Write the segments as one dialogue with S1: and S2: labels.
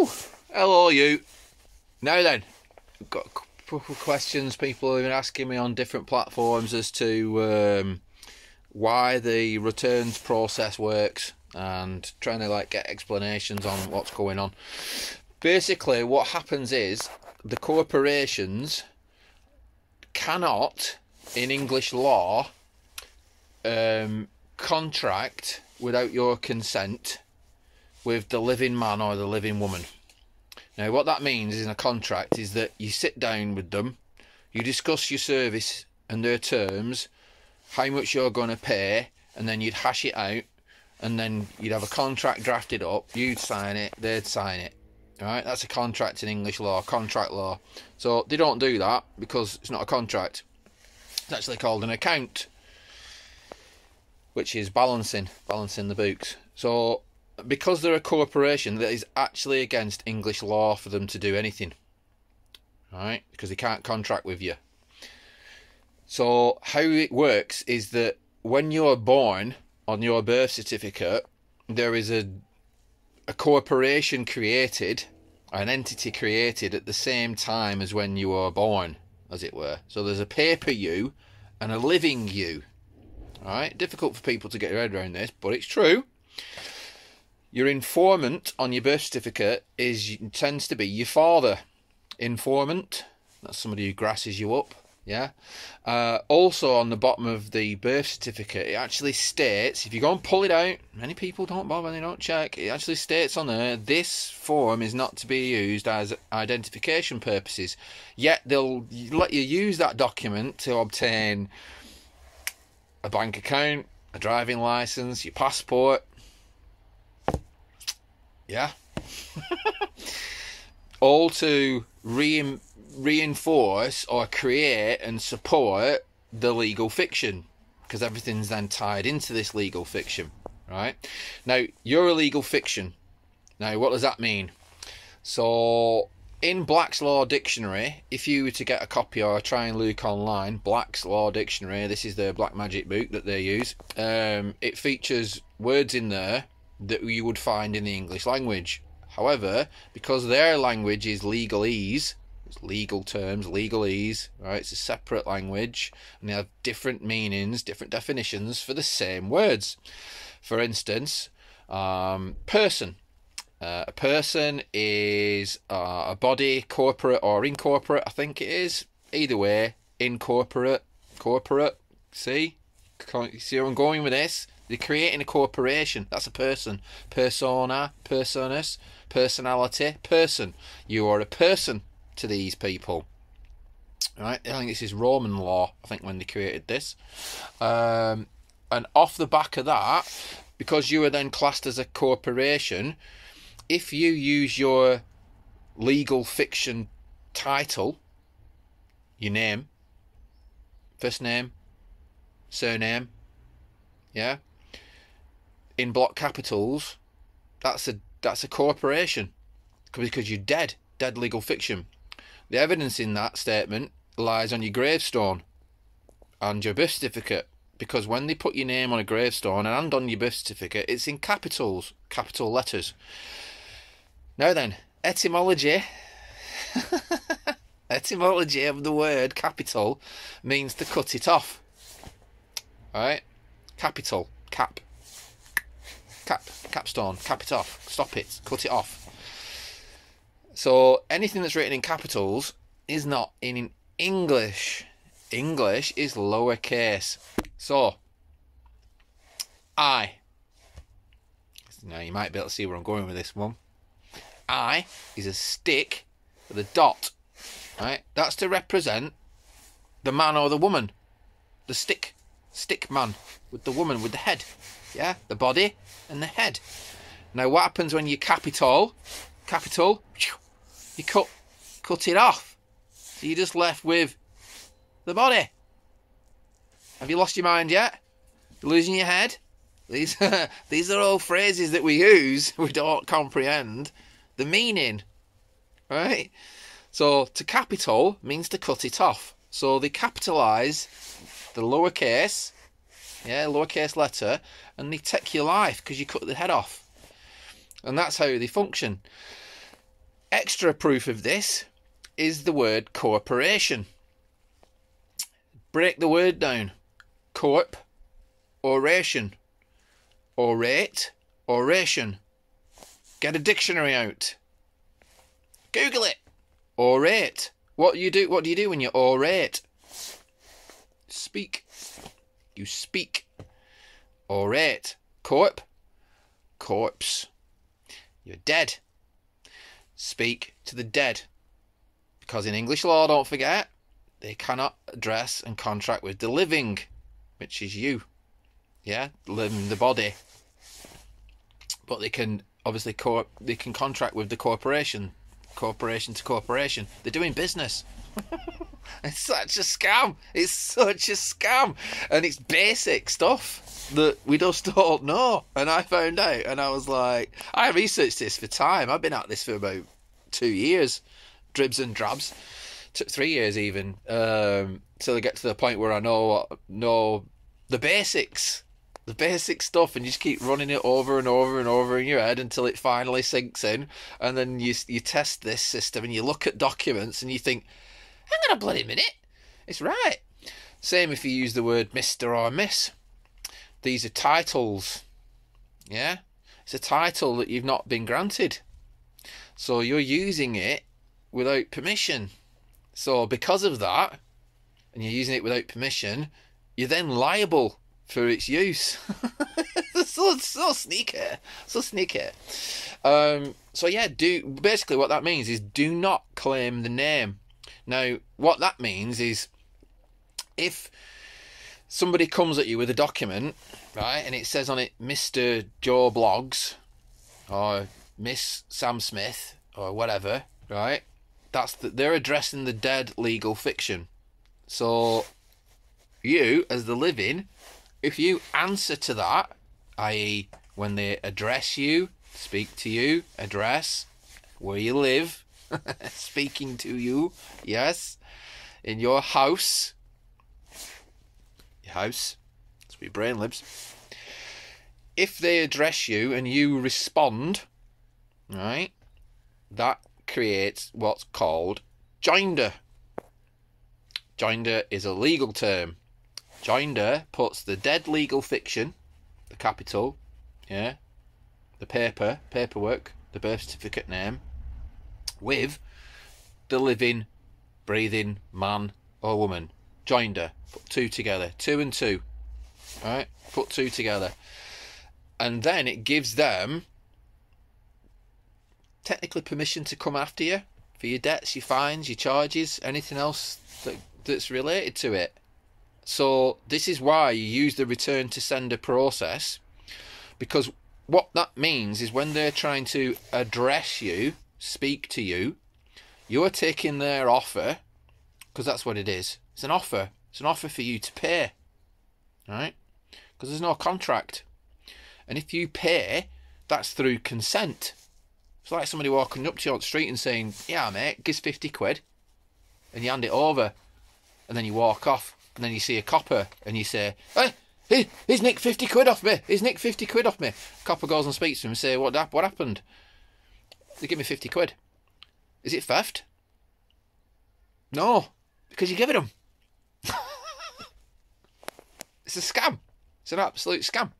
S1: Hello, you. Now then, I've got a couple of questions people have been asking me on different platforms as to um, why the returns process works and trying to like get explanations on what's going on. Basically, what happens is the corporations cannot, in English law, um, contract without your consent with the living man or the living woman. Now, what that means in a contract is that you sit down with them, you discuss your service and their terms, how much you're going to pay, and then you'd hash it out, and then you'd have a contract drafted up, you'd sign it, they'd sign it. Right? That's a contract in English law, contract law. So they don't do that because it's not a contract. It's actually called an account, which is balancing, balancing the books. So because they're a corporation, that is actually against English law for them to do anything. Right? Because they can't contract with you. So how it works is that when you're born on your birth certificate, there is a a corporation created, an entity created at the same time as when you were born, as it were. So there's a paper you and a living you. Alright, difficult for people to get their head around this, but it's true. Your informant on your birth certificate is tends to be your father. Informant, that's somebody who grasses you up. Yeah. Uh, also, on the bottom of the birth certificate, it actually states if you go and pull it out, many people don't bother, they don't check. It actually states on there this form is not to be used as identification purposes. Yet they'll let you use that document to obtain a bank account, a driving license, your passport, yeah. All to re- reinforce or create and support the legal fiction because everything's then tied into this legal fiction, right? Now, you're a legal fiction. Now, what does that mean? So, in Black's Law Dictionary, if you were to get a copy or try and look online, Black's Law Dictionary, this is the Black Magic book that they use, um, it features words in there that you would find in the English language. However, because their language is legalese, it's legal terms, legalese, right? It's a separate language, and they have different meanings, different definitions for the same words. For instance, um, person. Uh, a person is uh, a body, corporate or incorporate, I think it is. Either way, incorporate, corporate. See? See where I'm going with this? They're creating a corporation. That's a person. Persona, personas, personality, person. You are a person to these people. Right? I think this is Roman law, I think, when they created this. Um, and off the back of that, because you are then classed as a corporation, if you use your legal fiction title, your name, first name, surname, yeah, in block capitals, that's a that's a corporation because you're dead, dead legal fiction. The evidence in that statement lies on your gravestone and your birth certificate because when they put your name on a gravestone and on your birth certificate, it's in capitals, capital letters. Now then, etymology. etymology of the word capital means to cut it off. Alright? Capital, cap cap, capstone, cap it off, stop it, cut it off. So anything that's written in capitals is not in English. English is lowercase. So, I. Now you might be able to see where I'm going with this one. I is a stick with a dot. Right? That's to represent the man or the woman. The stick. Stick man with the woman with the head. Yeah? The body and the head. Now, what happens when you capital, capital, you cut, cut it off. So you're just left with the body. Have you lost your mind yet? You're losing your head? These, these are all phrases that we use, we don't comprehend the meaning. Right? So, to capital means to cut it off. So, they capitalise the lowercase yeah, lowercase letter, and they take your life because you cut the head off. And that's how they function. Extra proof of this is the word corporation. Break the word down. Corp, oration. Orate, oration. Get a dictionary out. Google it. Orate. What you do? What do you do when you orate? Speak. You speak. Orate. Corp. Corpse. You're dead. Speak to the dead. Because in English law, don't forget, they cannot address and contract with the living, which is you. Yeah, living the body. But they can obviously corp they can contract with the corporation, corporation to corporation. They're doing business. it's such a scam. It's such a scam, and it's basic stuff that we just don't know. And I found out, and I was like, I researched this for time. I've been at this for about two years, dribs and drabs, took three years even, um, till I get to the point where I know know the basics the basic stuff and you just keep running it over and over and over in your head until it finally sinks in and then you you test this system and you look at documents and you think hang on a bloody minute. It's right. Same if you use the word mr or miss. These are titles. Yeah? It's a title that you've not been granted. So you're using it without permission. So because of that and you're using it without permission you're then liable for its use. so so sneaky, so sneaky. Um, so yeah, do basically what that means is do not claim the name. Now, what that means is if somebody comes at you with a document, right, and it says on it Mr. Joe Bloggs or Miss Sam Smith or whatever, right? That's the, they're addressing the dead legal fiction. So you, as the living, if you answer to that, i.e., when they address you, speak to you, address where you live, speaking to you, yes, in your house, your house, that's where your brain lives. If they address you and you respond, right, that creates what's called joinder. Joinder is a legal term Joinder puts the dead legal fiction, the capital, yeah, the paper, paperwork, the birth certificate name, with the living, breathing man or woman. Joinder. Put two together. Two and two. Right? Put two together. And then it gives them technically permission to come after you for your debts, your fines, your charges, anything else that, that's related to it. So this is why you use the return to sender process because what that means is when they're trying to address you, speak to you, you're taking their offer because that's what it is. It's an offer. It's an offer for you to pay. Right? Because there's no contract. And if you pay, that's through consent. It's like somebody walking up to you on the street and saying, Yeah, mate, give 50 quid. And you hand it over. And then you walk off and then you see a copper and you say, hey, he's nicked 50 quid off me. He's nicked 50 quid off me. Copper goes and speaks to him and say, what, what happened? They give me 50 quid. Is it theft? No, because you give it them. it's a scam. It's an absolute scam.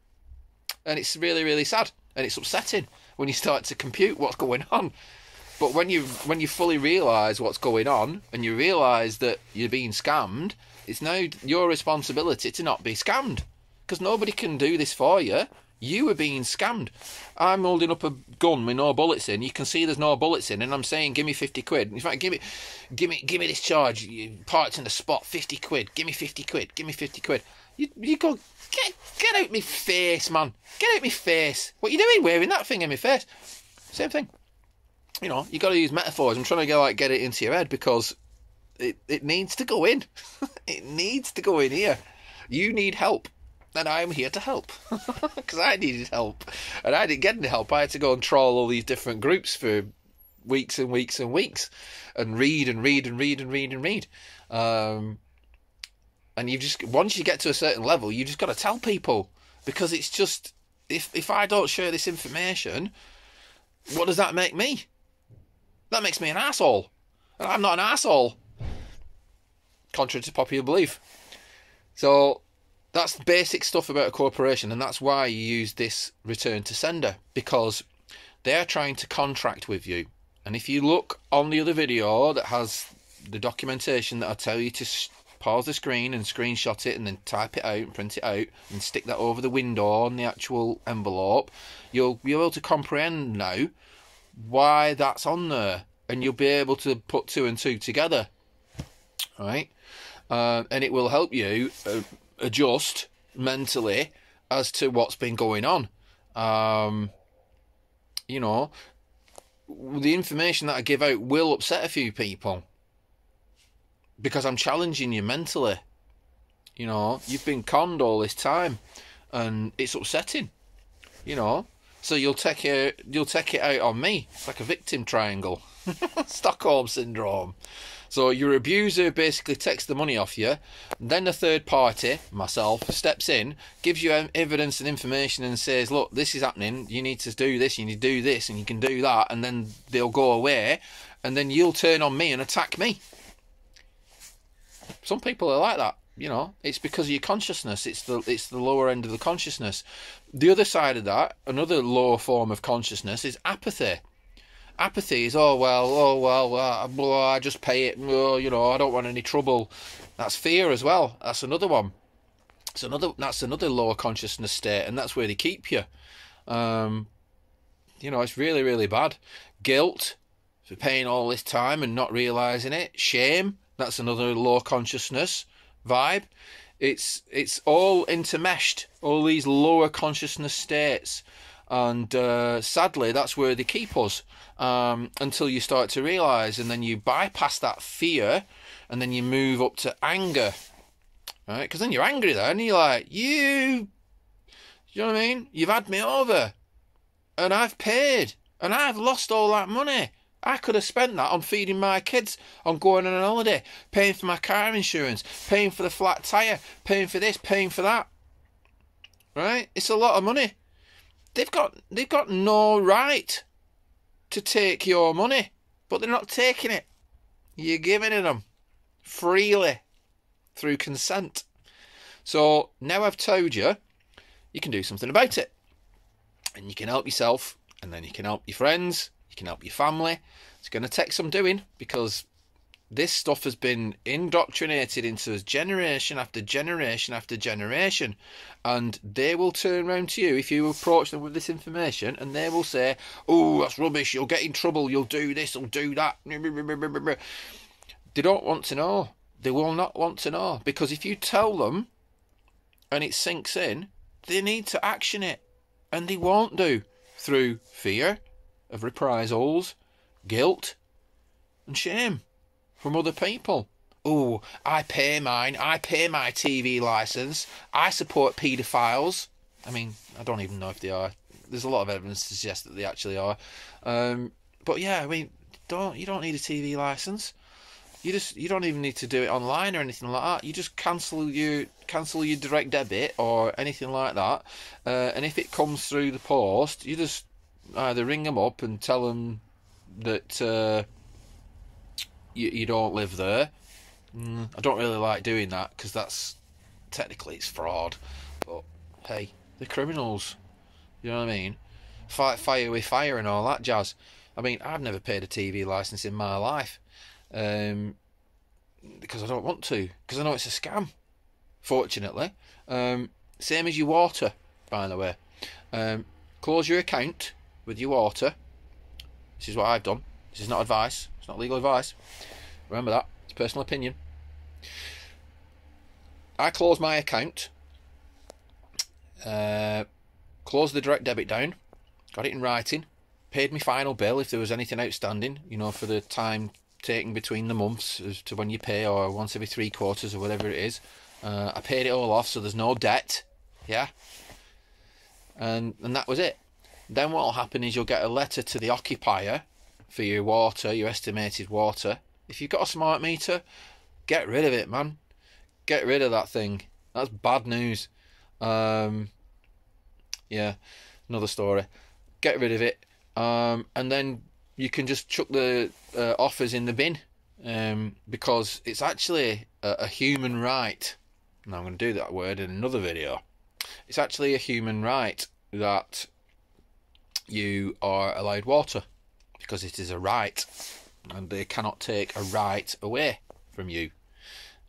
S1: And it's really, really sad. And it's upsetting when you start to compute what's going on. But when you when you fully realise what's going on and you realise that you're being scammed it's now your responsibility to not be scammed because nobody can do this for you. You are being scammed. I'm holding up a gun with no bullets in. You can see there's no bullets in, and I'm saying, "Give me fifty quid." In fact, give me, give me, give me this charge. You parked in the spot, fifty quid. Give me fifty quid. Give me fifty quid. You, you go, get, get out me face, man. Get out me face. What you doing, wearing that thing in my face? Same thing. You know, you got to use metaphors. I'm trying to go like get it into your head because it, it needs to go in. it needs to go in here. You need help. And I'm here to help. Because I needed help. And I didn't get any help. I had to go and troll all these different groups for weeks and weeks and weeks and read and read and read and read and read. Um, and you just, once you get to a certain level, you just got to tell people. Because it's just, if, if I don't share this information, what does that make me? That makes me an asshole. And I'm not an asshole. Contrary to popular belief. So that's the basic stuff about a corporation, and that's why you use this return to sender because they're trying to contract with you. And if you look on the other video that has the documentation that I tell you to pause the screen and screenshot it and then type it out and print it out and stick that over the window on the actual envelope, you'll be able to comprehend now why that's on there and you'll be able to put two and two together. Right? Uh, and it will help you uh, adjust mentally as to what's been going on. Um, you know, the information that I give out will upset a few people because I'm challenging you mentally. You know, you've been conned all this time, and it's upsetting. You know, so you'll take it you'll take it out on me. It's like a victim triangle, Stockholm syndrome. So your abuser basically takes the money off you. Then the third party, myself, steps in, gives you evidence and information, and says, "Look, this is happening. You need to do this. You need to do this, and you can do that." And then they'll go away, and then you'll turn on me and attack me. Some people are like that. You know, it's because of your consciousness. It's the it's the lower end of the consciousness. The other side of that, another lower form of consciousness, is apathy apathy is oh well oh well uh, well I just pay it oh, you know I don't want any trouble. That's fear as well. That's another one. It's another that's another lower consciousness state and that's where they keep you. Um, you know it's really really bad. Guilt for paying all this time and not realizing it. Shame that's another low consciousness vibe. It's it's all intermeshed all these lower consciousness states and uh, sadly that's where they keep us um, until you start to realize and then you bypass that fear and then you move up to anger right because then you're angry then you're like you you know what i mean you've had me over and i've paid and i've lost all that money I could have spent that on feeding my kids, on going on a holiday, paying for my car insurance, paying for the flat tyre, paying for this, paying for that. Right? It's a lot of money. They've got they've got no right to take your money, but they're not taking it. You're giving it them freely through consent. So now I've told you, you can do something about it. And you can help yourself, and then you can help your friends, you can help your family. It's going to take some doing because this stuff has been indoctrinated into us generation after generation after generation. And they will turn around to you if you approach them with this information and they will say, Oh, that's rubbish, you'll get in trouble, you'll do this, you'll do that. They don't want to know. They will not want to know. Because if you tell them and it sinks in, they need to action it. And they won't do through fear of reprisals, guilt, and shame from other people. Oh, I pay mine. I pay my TV license. I support paedophiles. I mean, I don't even know if they are. There's a lot of evidence to suggest that they actually are. Um, but yeah, I mean, don't you don't need a TV license. You just you don't even need to do it online or anything like that. You just cancel your cancel your direct debit or anything like that. Uh, and if it comes through the post, you just either ring them up and tell them that. Uh, you, you don't live there. Mm, I don't really like doing that because that's technically it's fraud. But hey, the criminals. You know what I mean? Fight fire with fire and all that jazz. I mean, I've never paid a TV license in my life um, because I don't want to because I know it's a scam. Fortunately, um, same as your water, by the way. Um, close your account with your water. This is what I've done. This is not advice. Not legal advice. Remember that. It's personal opinion. I closed my account. Uh, closed the direct debit down. Got it in writing. Paid my final bill if there was anything outstanding. You know, for the time taken between the months as to when you pay, or once every three quarters, or whatever it is. Uh, I paid it all off, so there's no debt. Yeah. And and that was it. Then what will happen is you'll get a letter to the occupier for your water, your estimated water. If you've got a smart meter, get rid of it, man. Get rid of that thing. That's bad news. Um, yeah, another story. Get rid of it. Um, and then you can just chuck the uh, offers in the bin um, because it's actually a, a human right. Now I'm going to do that word in another video. It's actually a human right that you are allowed water because it is a right and they cannot take a right away from you.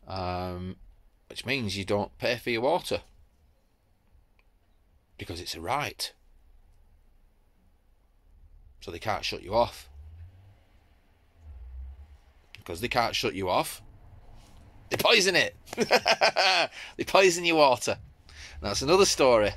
S1: Um, which means you don't pay for your water because it's a right. So they can't shut you off. Because they can't shut you off, they poison it. they poison your water. That's another story.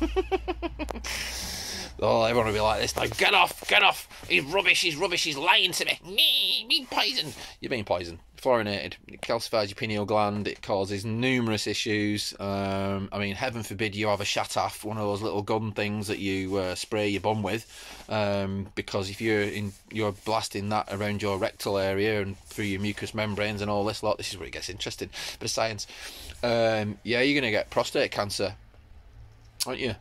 S1: oh, everyone will be like this. Like, get off, get off. He's rubbish, he's rubbish, he's lying to me. Me, being poisoned. You're being poisoned. Fluorinated. It calcifies your pineal gland. It causes numerous issues. Um, I mean, heaven forbid you have a shataf, one of those little gun things that you uh, spray your bum with. Um, because if you're in, you're blasting that around your rectal area and through your mucous membranes and all this lot. This is where it gets interesting. Of science. Um, yeah, you're gonna get prostate cancer aren't you?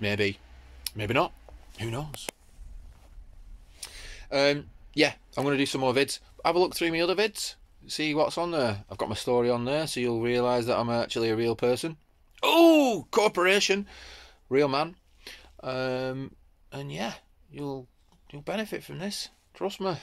S1: Maybe, maybe not. Who knows? Um, yeah, I'm going to do some more vids. Have a look through my other vids, see what's on there. I've got my story on there, so you'll realise that I'm actually a real person. Oh, corporation, real man. Um, and yeah, you'll you'll benefit from this. Trust me.